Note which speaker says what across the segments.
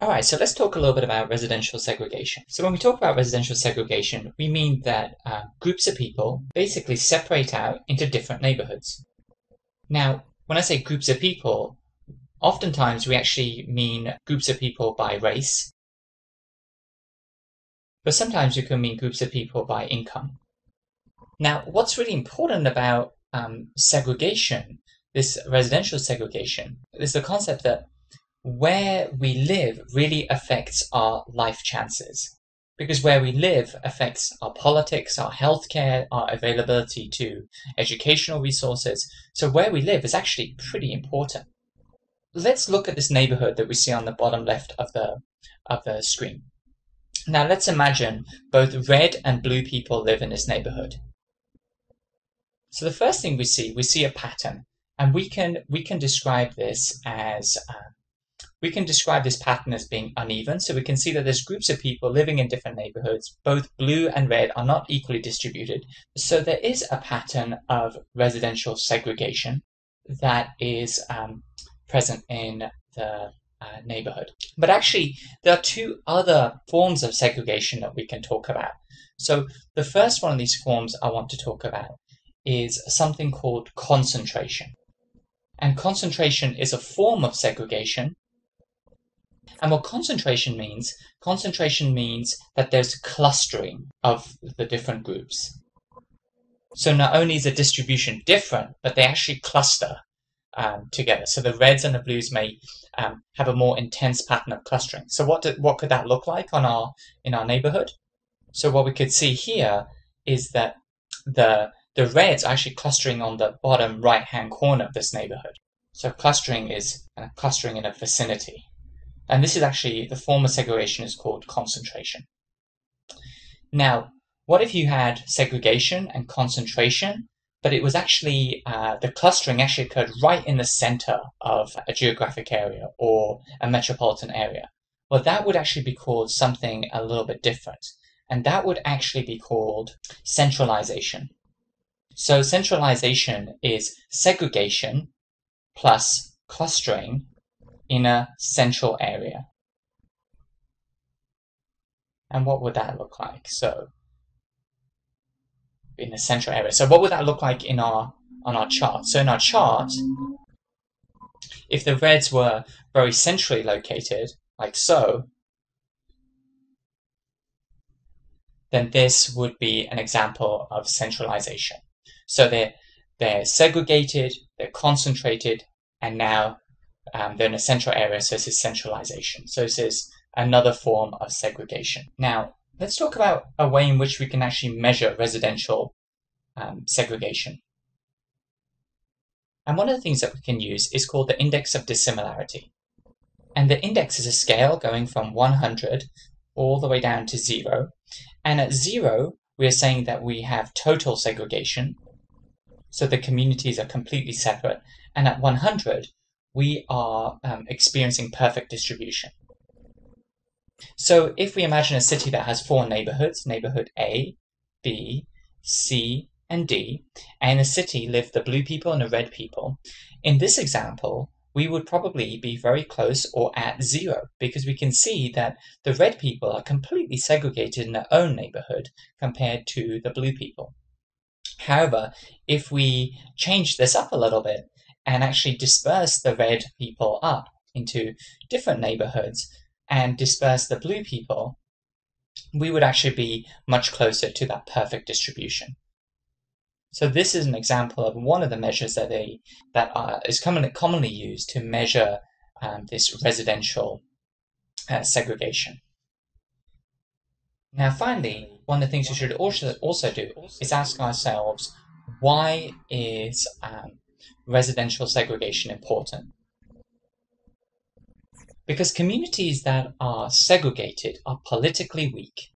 Speaker 1: All right, so let's talk a little bit about residential segregation. So when we talk about residential segregation, we mean that uh, groups of people basically separate out into different neighborhoods. Now, when I say groups of people, oftentimes we actually mean groups of people by race, but sometimes we can mean groups of people by income. Now, what's really important about um, segregation, this residential segregation, is the concept that where we live really affects our life chances. Because where we live affects our politics, our healthcare, our availability to educational resources. So where we live is actually pretty important. Let's look at this neighborhood that we see on the bottom left of the, of the screen. Now let's imagine both red and blue people live in this neighborhood. So the first thing we see, we see a pattern, and we can we can describe this as um, we can describe this pattern as being uneven. So we can see that there's groups of people living in different neighborhoods. Both blue and red are not equally distributed. So there is a pattern of residential segregation that is um, present in the uh, neighborhood. But actually, there are two other forms of segregation that we can talk about. So the first one of these forms I want to talk about is something called concentration. And concentration is a form of segregation and what concentration means, concentration means that there's clustering of the different groups. So not only is the distribution different, but they actually cluster um, together. So the reds and the blues may um, have a more intense pattern of clustering. So what what could that look like on our in our neighborhood? So what we could see here is that the the reds are actually clustering on the bottom right hand corner of this neighborhood. So clustering is uh, clustering in a vicinity. And this is actually, the form of segregation is called concentration. Now, what if you had segregation and concentration, but it was actually, uh, the clustering actually occurred right in the center of a geographic area or a metropolitan area? Well, that would actually be called something a little bit different. And that would actually be called centralization. So centralization is segregation plus clustering in a central area. And what would that look like? So in a central area. So what would that look like in our on our chart? So in our chart, if the reds were very centrally located, like so, then this would be an example of centralization. So they're, they're segregated, they're concentrated, and now um, they're in a central area, so this is centralization. So this is another form of segregation. Now, let's talk about a way in which we can actually measure residential um, segregation. And one of the things that we can use is called the index of dissimilarity. And the index is a scale going from 100 all the way down to zero. And at zero, we are saying that we have total segregation. So the communities are completely separate. And at 100, we are um, experiencing perfect distribution. So if we imagine a city that has four neighborhoods, neighborhood A, B, C, and D, and in the city live the blue people and the red people, in this example, we would probably be very close or at zero because we can see that the red people are completely segregated in their own neighborhood compared to the blue people. However, if we change this up a little bit and actually disperse the red people up into different neighborhoods and disperse the blue people, we would actually be much closer to that perfect distribution. So this is an example of one of the measures that they that are, is commonly commonly used to measure um, this residential uh, segregation. Now, finally, one of the things we should also also do is ask ourselves why is um, residential segregation important? Because communities that are segregated are politically weak.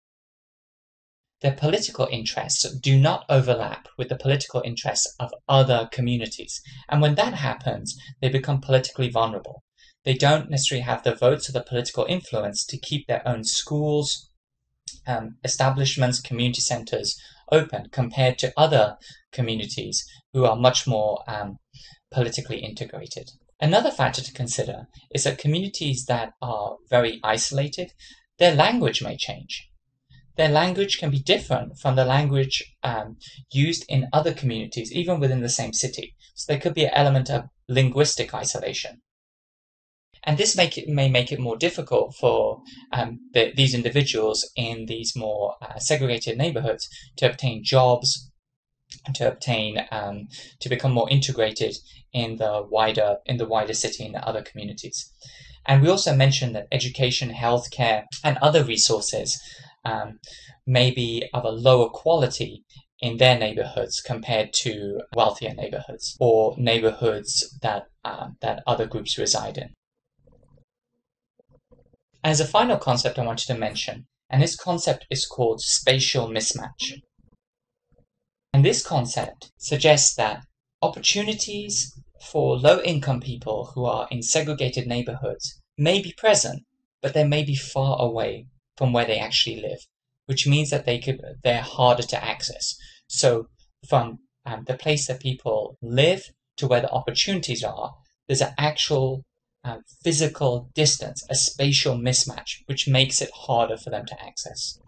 Speaker 1: Their political interests do not overlap with the political interests of other communities. And when that happens, they become politically vulnerable. They don't necessarily have the votes or the political influence to keep their own schools, um, establishments, community centers open compared to other communities who are much more um, politically integrated. Another factor to consider is that communities that are very isolated, their language may change. Their language can be different from the language um, used in other communities, even within the same city. So there could be an element of linguistic isolation. And this make it, may make it more difficult for um, the, these individuals in these more uh, segregated neighborhoods to obtain jobs, to obtain um, to become more integrated in the wider in the wider city and the other communities. And we also mentioned that education, healthcare, and other resources um, may be of a lower quality in their neighborhoods compared to wealthier neighborhoods or neighborhoods that uh, that other groups reside in. As a final concept I wanted to mention, and this concept is called spatial mismatch. And this concept suggests that opportunities for low income people who are in segregated neighborhoods may be present, but they may be far away from where they actually live, which means that they could they're harder to access. So from um, the place that people live to where the opportunities are, there's an actual uh, physical distance, a spatial mismatch, which makes it harder for them to access.